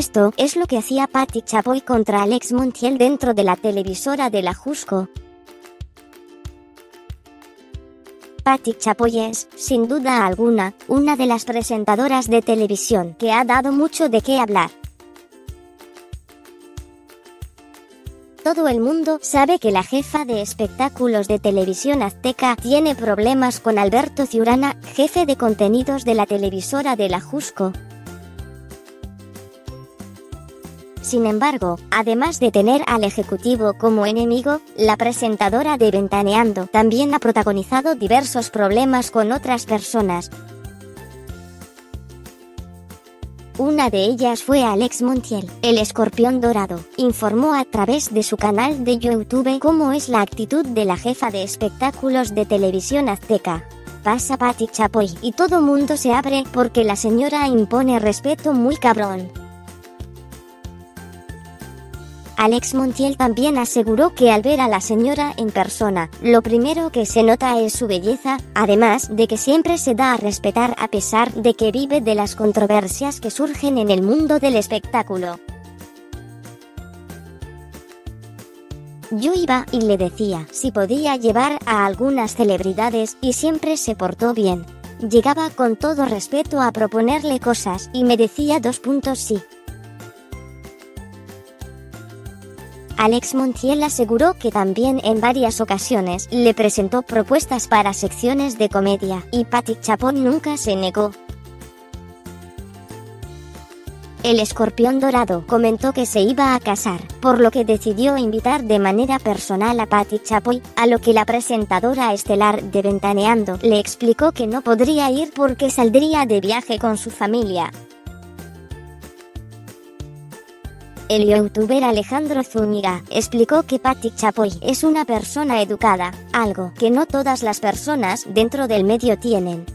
Esto es lo que hacía Patti Chapoy contra Alex Montiel dentro de la televisora de la Jusco. Patti Chapoy es, sin duda alguna, una de las presentadoras de televisión que ha dado mucho de qué hablar. Todo el mundo sabe que la jefa de espectáculos de televisión azteca tiene problemas con Alberto Ciurana, jefe de contenidos de la televisora de la Jusco. Sin embargo, además de tener al ejecutivo como enemigo, la presentadora de Ventaneando también ha protagonizado diversos problemas con otras personas, Una de ellas fue Alex Montiel, el escorpión dorado. Informó a través de su canal de YouTube cómo es la actitud de la jefa de espectáculos de televisión azteca. Pasa Patti Chapoy y todo mundo se abre porque la señora impone respeto muy cabrón. Alex Montiel también aseguró que al ver a la señora en persona, lo primero que se nota es su belleza, además de que siempre se da a respetar a pesar de que vive de las controversias que surgen en el mundo del espectáculo. Yo iba y le decía si podía llevar a algunas celebridades y siempre se portó bien. Llegaba con todo respeto a proponerle cosas y me decía dos puntos sí. Alex Montiel aseguró que también en varias ocasiones le presentó propuestas para secciones de comedia, y Patti Chapón nunca se negó. El escorpión dorado comentó que se iba a casar, por lo que decidió invitar de manera personal a Patti Chapoy, a lo que la presentadora estelar de Ventaneando le explicó que no podría ir porque saldría de viaje con su familia. El youtuber Alejandro Zúñiga explicó que Patti Chapoy es una persona educada, algo que no todas las personas dentro del medio tienen.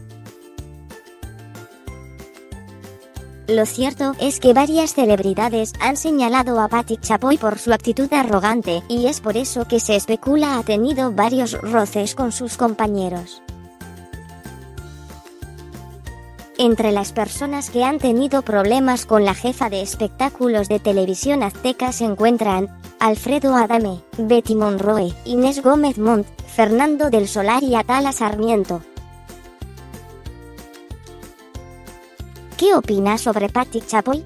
Lo cierto es que varias celebridades han señalado a Patti Chapoy por su actitud arrogante, y es por eso que se especula ha tenido varios roces con sus compañeros. Entre las personas que han tenido problemas con la jefa de espectáculos de televisión azteca se encuentran Alfredo Adame, Betty Monroe, Inés Gómez Montt, Fernando del Solar y Atala Sarmiento. ¿Qué opinas sobre Patti Chapoy?